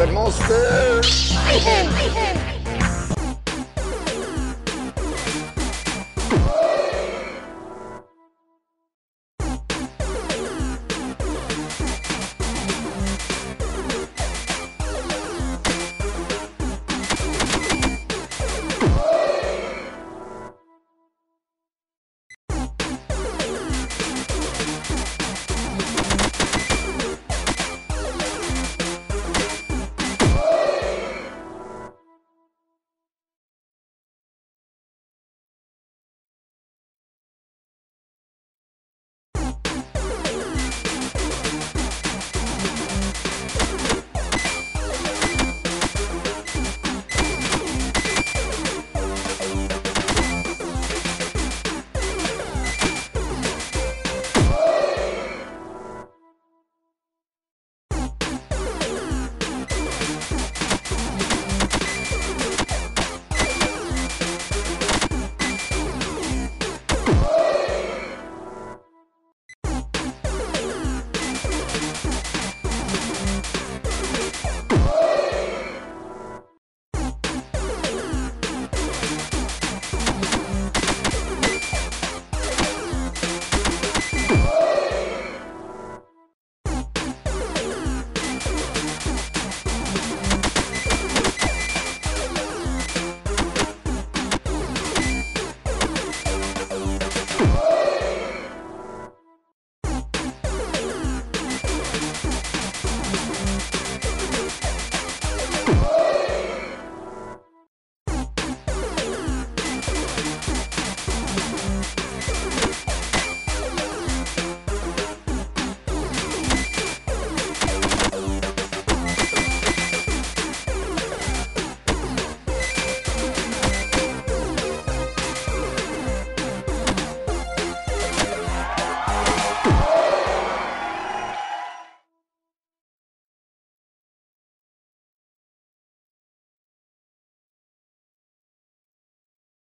the monster. Uh,